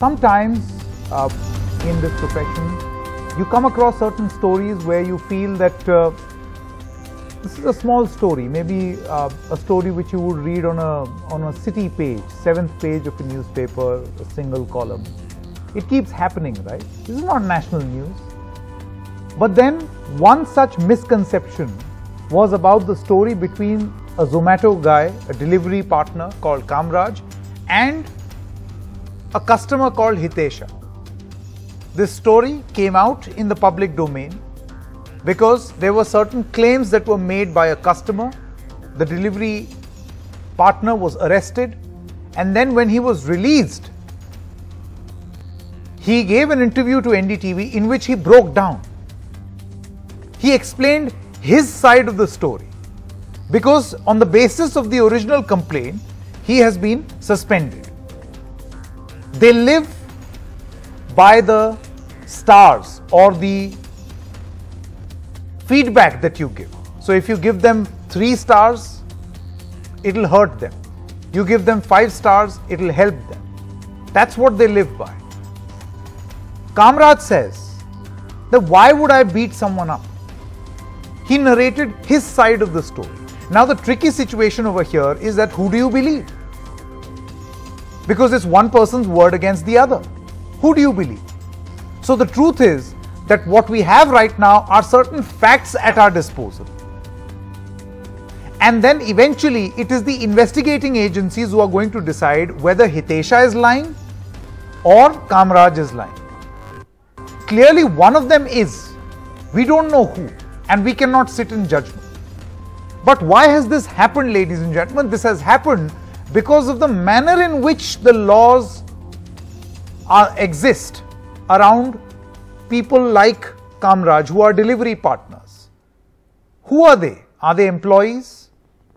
Sometimes uh, in this profession, you come across certain stories where you feel that uh, this is a small story, maybe uh, a story which you would read on a, on a city page, seventh page of a newspaper, a single column. It keeps happening, right? This is not national news. But then, one such misconception was about the story between a Zomato guy, a delivery partner called Kamraj, and a customer called Hitesha. This story came out in the public domain because there were certain claims that were made by a customer. The delivery partner was arrested, and then when he was released, he gave an interview to NDTV in which he broke down. He explained his side of the story because, on the basis of the original complaint, he has been suspended. They live by the stars or the feedback that you give. So if you give them three stars, it'll hurt them. You give them five stars, it'll help them. That's what they live by. Kamraj says that why would I beat someone up? He narrated his side of the story. Now, the tricky situation over here is that who do you believe? Because it's one person's word against the other. Who do you believe? So, the truth is that what we have right now are certain facts at our disposal. And then eventually, it is the investigating agencies who are going to decide whether Hitesha is lying or Kamraj is lying. Clearly, one of them is. We don't know who, and we cannot sit in judgment. But why has this happened, ladies and gentlemen? This has happened because of the manner in which the laws are, exist around people like Kamraj who are delivery partners. Who are they? Are they employees?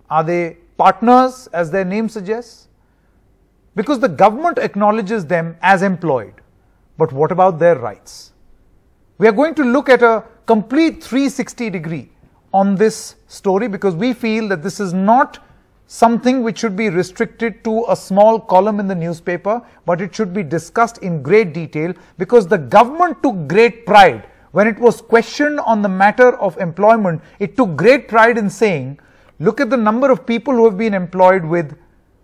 Are they partners, as their name suggests? Because the government acknowledges them as employed. But what about their rights? We are going to look at a complete 360 degree on this story because we feel that this is not something which should be restricted to a small column in the newspaper, but it should be discussed in great detail because the government took great pride when it was questioned on the matter of employment. It took great pride in saying, look at the number of people who have been employed with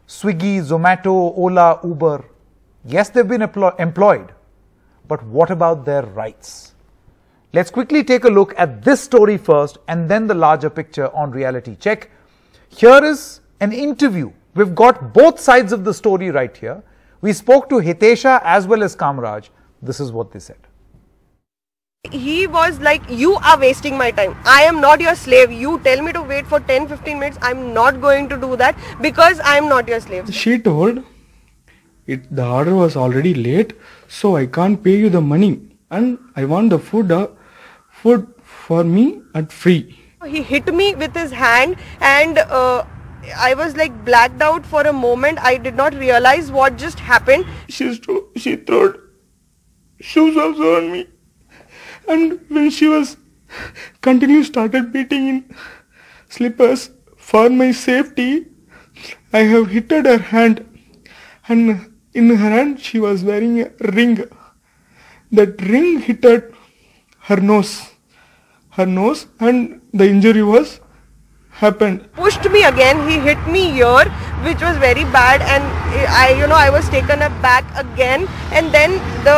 Swiggy, Zomato, Ola, Uber. Yes, they've been employed, but what about their rights? Let's quickly take a look at this story first and then the larger picture on reality check. Here is an interview. We've got both sides of the story right here. We spoke to Hitesha as well as Kamraj. This is what they said. He was like, You are wasting my time. I am not your slave. You tell me to wait for 10 15 minutes. I'm not going to do that because I'm not your slave. She told, it, The order was already late, so I can't pay you the money. And I want the food, uh, food for me at free. He hit me with his hand and uh, I was like blacked out for a moment. I did not realize what just happened. She, she threw shoes also on me. And when she was continue started beating in slippers for my safety, I have hit her hand and in her hand she was wearing a ring. That ring hit her nose, her nose and the injury was happened? Pushed me again. He hit me here, which was very bad, and I, you know, I was taken aback again. And then the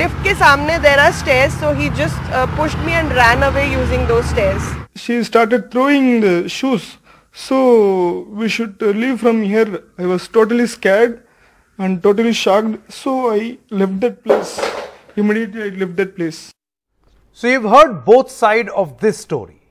lift ke samne there are stairs, so he just uh, pushed me and ran away using those stairs. She started throwing the shoes. So we should leave from here. I was totally scared and totally shocked. So I left that place. Immediately I left that place. So you've heard both sides of this story.